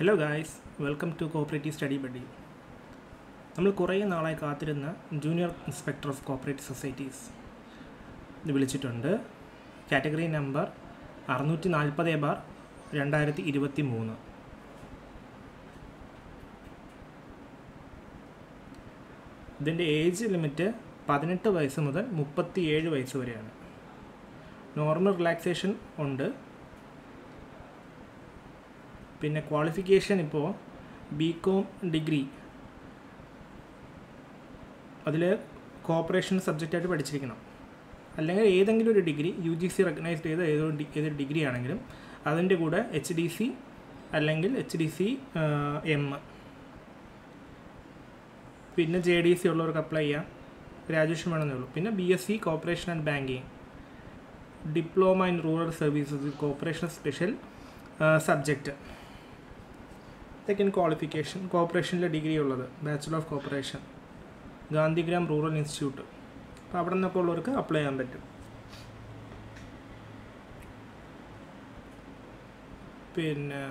Hello guys welcome to cooperative study buddy നമ്മൾ കുറേ നാളായി കാത്തിരുന്ന junior inspector of cooperative societies വിളിച്ചിട്ടുണ്ട്. കാറ്റഗറി നമ്പർ അറുന്നൂറ്റി നാൽപ്പത് ബാർ രണ്ടായിരത്തി ഇരുപത്തി മൂന്ന് ഇതിന്റെ ഏജ് ലിമിറ്റ് പതിനെട്ട് വയസ്സ് മുതൽ മുപ്പത്തിയേഴ് വയസ്സ് വരെയാണ്. നോർമൽ റിലാക്സേഷൻ ഉണ്ട്. പിന്നെ ക്വാളിഫിക്കേഷൻ ഇപ്പോൾ ബി കോം ഡിഗ്രി അതിൽ കോപ്പറേഷൻ സബ്ജക്റ്റായിട്ട് പഠിച്ചിരിക്കണം. അല്ലെങ്കിൽ ഏതെങ്കിലും ഒരു degree U G C recognised ചെയ്ത ഏതോ ഏതൊരു ഡിഗ്രി ആണെങ്കിലും അതിന്റെ കൂടെ എച്ച് ഡി സി അല്ലെങ്കിൽ എച്ച് ഡി സി എം പിന്നെ ജെ ഡി സി ഉള്ളവർക്ക് അപ്ലൈ ചെയ്യാം. ഗ്രാജുവേഷൻ വേണമെന്നേ ഉള്ളൂ. പിന്നെ B S C cooperation and banking diploma in rural services cooperation special subject second qualification കോപ്പറേഷനിലെ degree ഉള്ളത് bachelor of cooperation Gandhigram rural institute അപ്പോൾ അവിടെ നിന്നൊക്കെ ഉള്ളവർക്ക് അപ്ലൈ ചെയ്യാൻ പറ്റും. പിന്നെ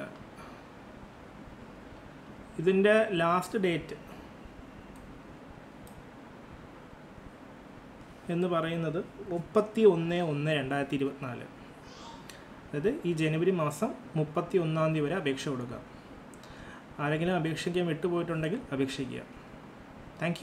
ഇതിന്റെ ലാസ്റ്റ് ഡേറ്റ് എന്ന് പറയുന്നത് മുപ്പത്തി ഒന്ന് ഒന്ന് രണ്ടായിരത്തി ഇരുപത്തിനാല് അതായത് ഈ ജനുവരി മാസം മുപ്പത്തി ഒന്നാം തീയതി വരെ അപേക്ഷ കൊടുക്കുക. ആരെങ്കിലും അപേക്ഷിക്കാൻ വിട്ടുപോയിട്ടുണ്ടെങ്കിൽ അപേക്ഷിക്കുക. താങ്ക്